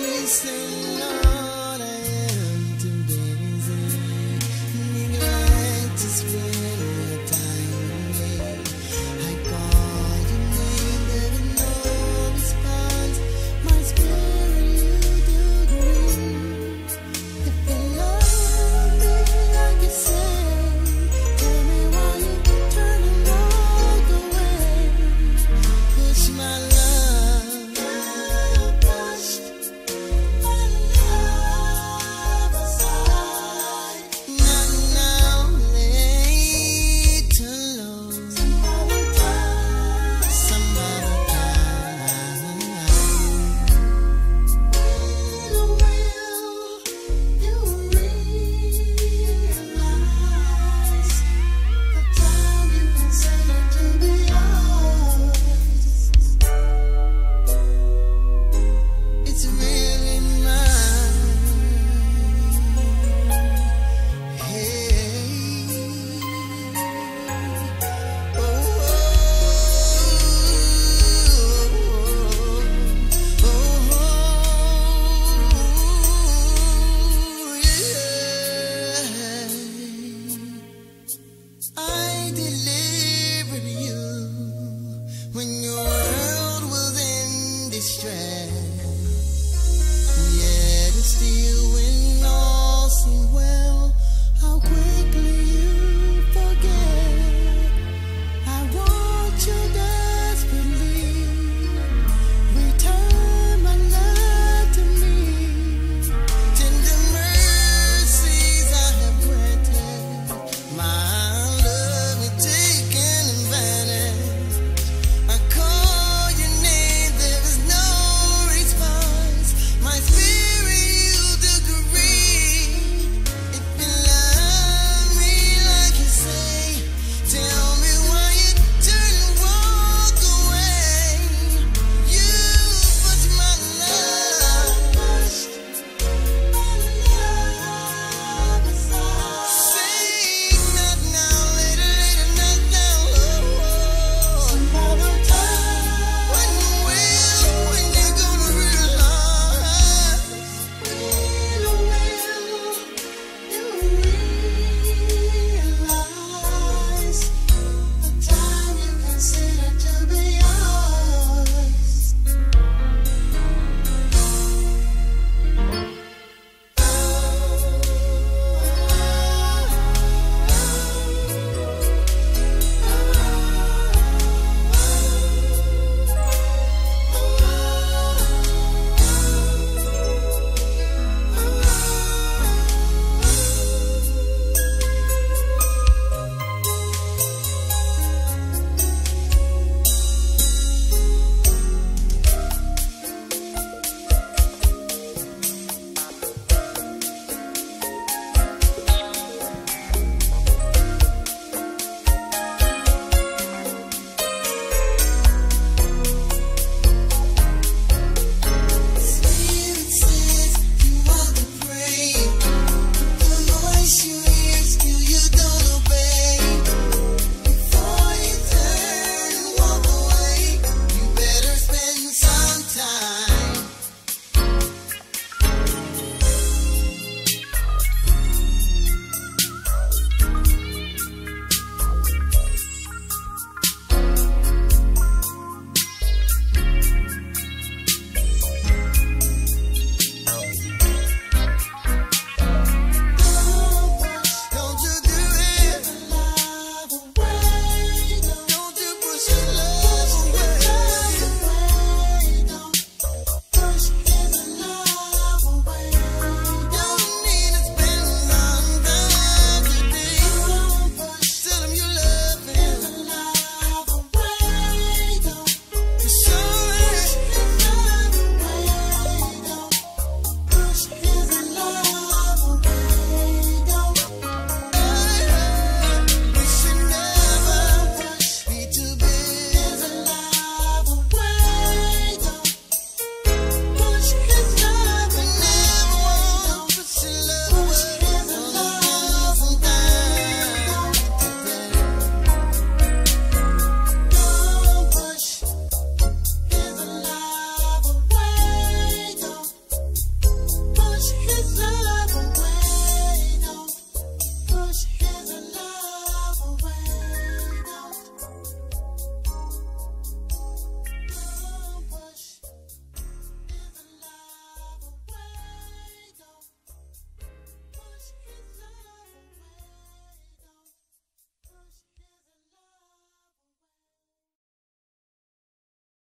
We stay. Distress.